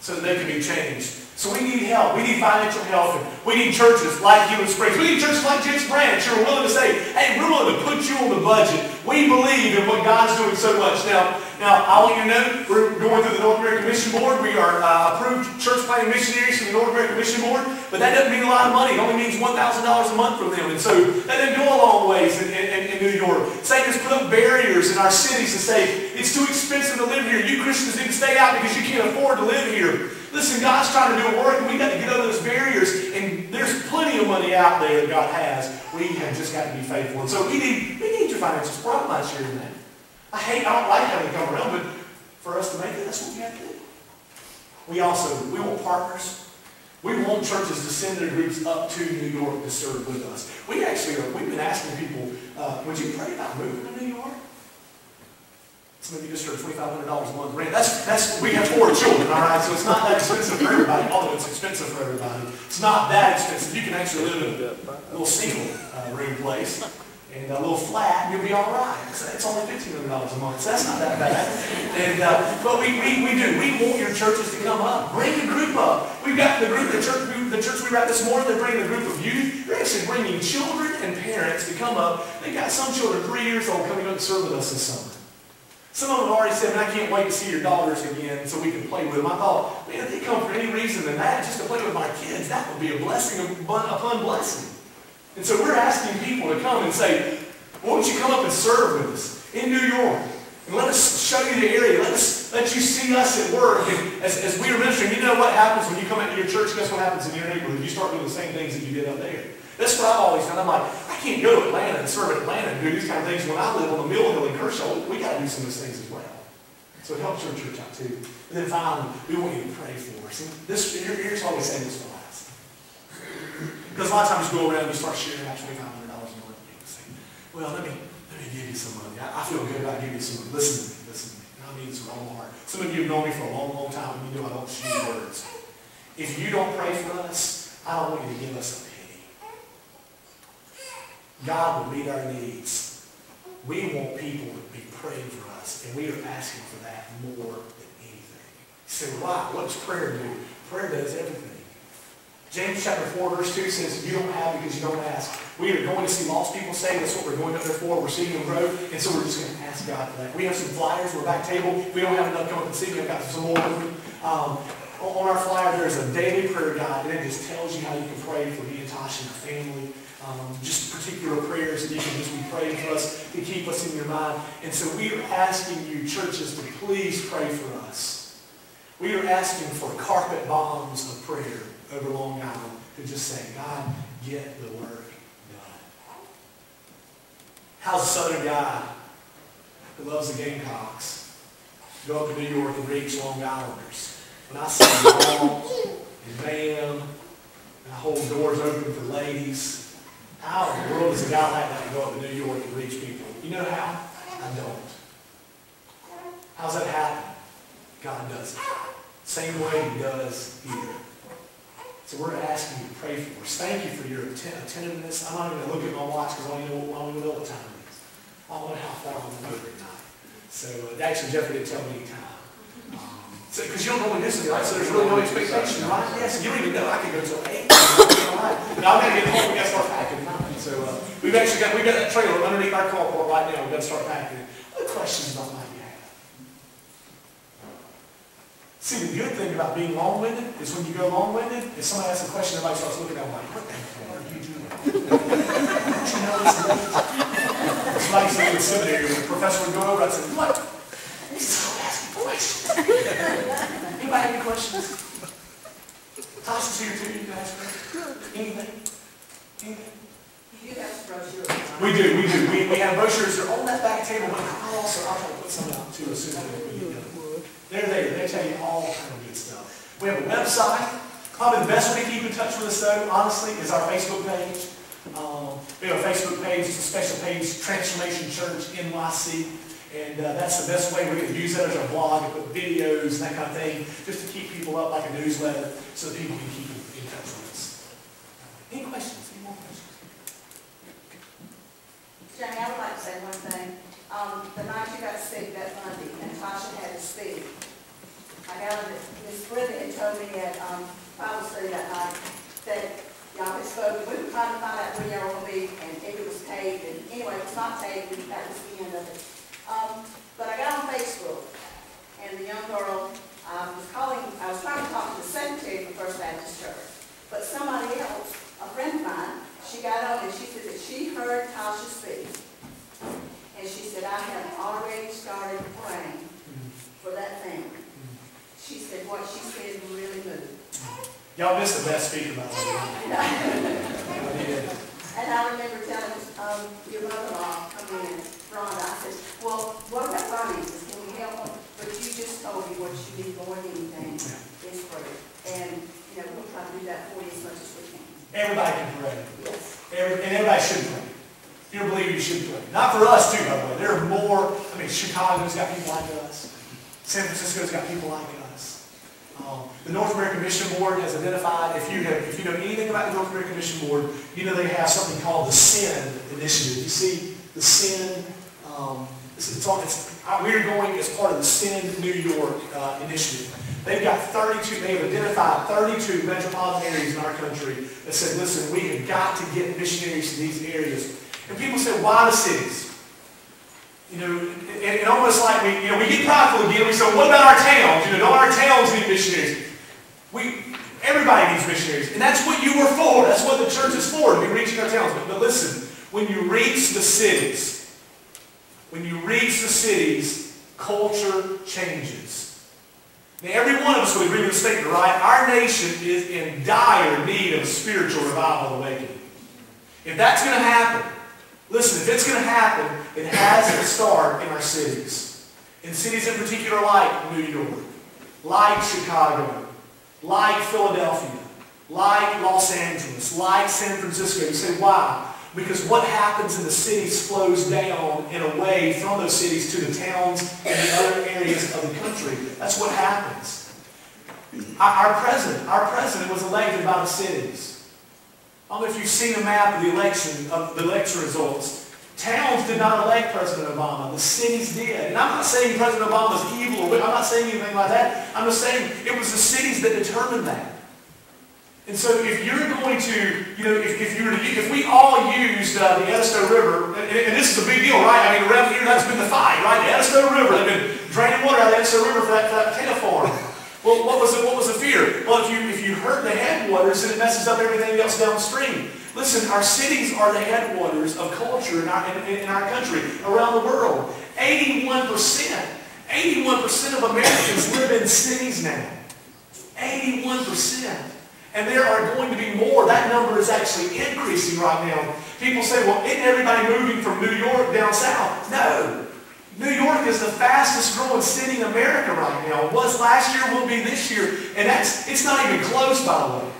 Speaker 1: so that they can be changed. So we need help. We need financial help. And We need churches like Healing Springs. We need churches like Jen's Branch who are willing to say, hey, we're willing to put you on the budget. We believe in what God's doing so much. Now, Now, I want you to know, we're going through the North American Mission Board. We are uh, approved church planting missionaries from the North American Mission Board, but that doesn't mean a lot of money. It only means $1,000 a month from them. And so that doesn't go a long ways in, in, in New York. Satan has put up barriers in our cities to say, it's too expensive to live here. You Christians need to stay out because you can't afford to live here. Listen, God's trying to do a work, and we've got to get over those barriers. And there's plenty of money out there that God has. We have just got to be faithful. And so we need, we need your financial support. I'm not sharing that. I hate, I don't like having to come around, but for us to make it, that's what we have to do. We also, we want partners. We want churches to send their groups up to New York to serve with us. We actually are, we've been asking people, uh, would you pray about moving to New York? Some of you just heard $2,500 a month rent. That's, that's, we have four children, all right? So it's not that expensive for everybody, although it's expensive for everybody. It's not that expensive. You can actually live in a little single uh, room place and a little flat, you'll be all right. So it's only $1,500 a month, so that's not that bad. And, uh, but we, we, we do. We want your churches to come up. Bring the group up. We've got the group, the church, the church we were at this morning, they're bringing a group of youth. They're actually bringing children and parents to come up. They got some children three years old coming up to serve with us this summer. Some of them have already said, I can't wait to see your daughters again so we can play with them. I thought, man, if they come for any reason than that, just to play with my kids, that would be a blessing upon blessing. And so we're asking people to come and say, won't you come up and serve with us in New York? And let us show you the area. Let us let you see us at work. And as, as we are ministering, you know what happens when you come into your church? Guess what happens in your neighborhood? You start doing the same things that you did up there. That's what I've always done. I'm like, I can't go to Atlanta and serve in Atlanta and do these kind of things. When I live on the Mill Hill in Kershaw, we got to do some of those things as well. So it helps your church out too. And then finally, we want you to pray for us. And this, here, here's why we say this last. Because a lot of times you go around and you start sharing out $2,500 a month. And people say, well, let me, let me give you some money. I, I feel good about giving you some money. Listen to me. Listen to me. I mean this with all my heart. Some of you have known me for a long, long time, and you know I don't choose words. If you don't pray for us, I don't want you to give us a penny. God will meet our needs. We want people to be praying for us, and we are asking for that more than anything. You say, why? What does prayer do? Prayer does everything. James chapter 4, verse 2 says, you don't have because you don't ask. We are going to see lost people saved. That's what we're going up there for. We're seeing them grow. And so we're just going to ask God for that. We have some flyers. We're back table. We don't have enough come up and see. We've got some more. Um, on our flyer, there's a daily prayer guide, and it just tells you how you can pray for me and Tasha and our family. Um, just particular prayers that you can just be praying for us to keep us in your mind. And so we are asking you, churches, to please pray for us. We are asking for carpet bombs of prayer over Long Island to just say, God, get the work done. How's a southern guy who loves the Gamecocks go up to New York and reach Long Islanders? When I say mom and ma'am, and I hold doors open for ladies, how in the world does a guy like that go up to New York and reach people? You know how? I don't. How's that happen? God does it. Same way he does here. So we're asking you to pray for us. Thank you for your attentiveness. I'm not even going to look at my watch because I don't even know, know what time it is. I don't know how far I'm over at night. So uh, actually, Jeffrey didn't tell me time. Um, so, because you don't know when this is, right? So there's really no expectation, right? Yes, you don't even know. I could go till 8. All right. Now, I'm going to get home. We've got to start packing. So uh, we've actually got, we've got that trailer underneath our carport right now. We've got to start packing. What questions about my See, the good thing about being long-winded is when you go long-winded, if somebody asks a question, everybody starts looking at them like, what the hell are you doing? (laughs) Don't you know this? It's like in the seminary when the professor would go over, I'd say, what? He's asking questions. Anybody have any questions? Tasha's here too, you her. Anything? Anything? We do, we do. We, we have brochures, they're on that back table, but I'll also, I'll put some out too as soon as we. They're there, they tell you all kind of good stuff. We have a website. Probably the best way to keep in touch with us though, honestly, is our Facebook page. Um, we have a Facebook page, it's a special page, Transformation Church NYC. And uh, that's the best way. We're going to use that as our blog put videos and that kind of thing, just to keep people up like a newsletter so that people can keep in touch with us. Any questions? Any more questions?
Speaker 3: Jamie, I would like to say one thing. Um, the night you got sick that Monday, and Tasha had to speak, I got a, Miss Brittany had told me at, um, Bible study that night, that y'all had spoken, we were trying to find out where y'all were be, and if it was taped, and anyway, it was not taped, and that was the end of it. Um, but I got on Facebook, and the young girl, I was calling, I was trying to talk to the secretary for First Baptist Church. But somebody else, a friend of mine, she got on and she said that she heard Tasha speak. And she said, I have already started praying for that family. She said, what she said really moved.
Speaker 1: Y'all missed the best speaker, by the way.
Speaker 3: And I remember telling, um, your mother-in-law, come in, Rhonda, I said, well, what about finances, can we help them? But you just told me what you need more than anything is prayer. And, you know, we'll try to do that for you as much as we can.
Speaker 1: Everybody can pray.
Speaker 3: Yes.
Speaker 1: Every, and everybody should pray. If you're a believer, you should pray. Not for us too, by the way. There are more, I mean, Chicago's got people like us. San Francisco's got people like us. Um, the North American Mission Board has identified, if you have, if you know anything about the North American Mission Board, you know they have something called the Send Initiative. You see, the Send, um, it's, it's on, it's, uh, we're going as part of the Send New York uh, initiative. They've got 32, they've identified 32 metropolitan areas in our country that said, listen, we have got to get missionaries to these areas. And people say, why the cities? You know, and, and almost like we, you know, we get prideful again. We say, what about our towns? You know, don't our towns need missionaries? We, everybody needs missionaries. And that's what you were for. That's what the church is for, to be reaching our towns. But, but listen, when you reach the cities, when you reach the cities, culture changes. Now, every one of us would agree with the statement, right? Our nation is in dire need of a spiritual revival awakening. If that's going to happen, listen, if it's going to happen, it has to start in our cities. In cities in particular like New York, like Chicago, like Philadelphia, like Los Angeles, like San Francisco. You say, why? Because what happens in the cities flows down and away from those cities to the towns and the other areas of the country. That's what happens. Our president, our president was elected by the cities. I don't know if you've seen a map of the election, of the election results. Towns did not elect President Obama. The cities did. And I'm not saying President Obama is evil or. I'm not saying anything like that. I'm just saying it was the cities that determined that. And so if you're going to, you know, if, if you were to, if we all used uh, the Edisto River, and, and this is a big deal, right? I mean, around here, that's been the fight, right? The Edisto River, they've been draining water out of the Edisto River for that, for that potato farm. Well, what was the, what was the fear? Well, if you, if you hurt the headwaters, then it messes up everything else downstream. Listen, our cities are the headwaters of culture in our, in, in our country, around the world. 81%, 81% of Americans live in cities now. 81%. And there are going to be more. That number is actually increasing right now. People say, well, isn't everybody moving from New York down south? No. New York is the fastest growing city in America right now. It was last year, will be this year. And that's it's not even close, by the way.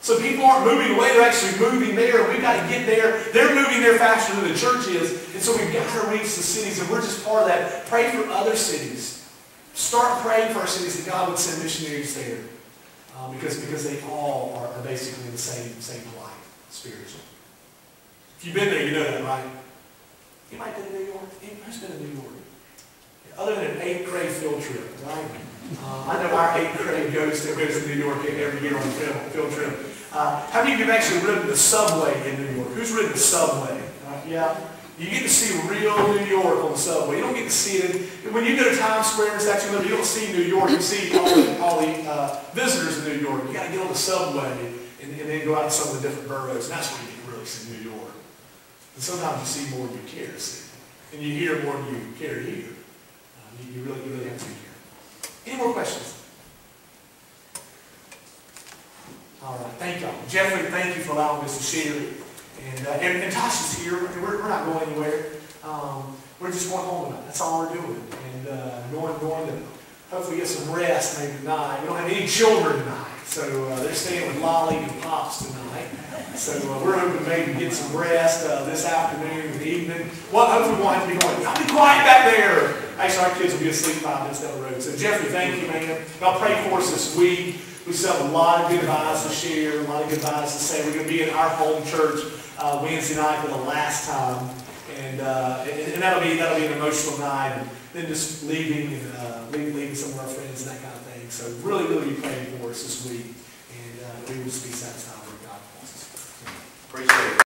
Speaker 1: So people aren't moving away, they're actually moving there. We've got to get there. They're moving there faster than the church is. And so we've got to reach the cities, and we're just part of that. Pray for other cities. Start praying for our cities that God would send missionaries there. Uh, because, because they all are, are basically the same, same plight, spiritually. If you've been there, you know that, right? You might been to New York. Who's been to New York? Other than an eighth grade field trip, right? Uh, I know our eighth grade goes to, goes to New York every year on field, field trip. Uh, how many of you have actually ridden the subway in New York? Who's ridden the subway? Uh, yeah. You get to see real New York on the subway. You don't get to see it. When you go to Times Square and Statue of you don't see New York. You see all the, all the uh, visitors in New York. You got to get on the subway and, and then go out to some of the different boroughs. And that's where you can really see New York. And sometimes you see more than you care to see. And you hear more than you care to hear. Uh, you, you, really, you really have to be. Any more questions? All right, thank y'all. Jeffrey, thank you for allowing us to share. And, uh, and, and Tasha's here. We're, we're not going anywhere. Um, we're just going home tonight. That's all we're doing. And uh, going, going to hopefully get some rest maybe tonight. We don't have any children tonight. So uh, they're staying with Lolly and Pops tonight. So uh, we're hoping to maybe get some rest uh, this afternoon and evening. Well, hopefully we won't have to be going, be quiet back there. Actually, our kids will be asleep five minutes down the road. So Jeffrey, thank you, man. Y'all pray for us this week. We still have a lot of good advice to share, a lot of good advice to say. We're going to be in our home church uh, Wednesday night for the last time. And, uh, and, and that'll be that'll be an emotional night. And then just leaving and uh, leaving, leaving some of our friends and that kind of. So really, really be praying for us this week. And uh, we will just be satisfied with God.
Speaker 4: Appreciate it.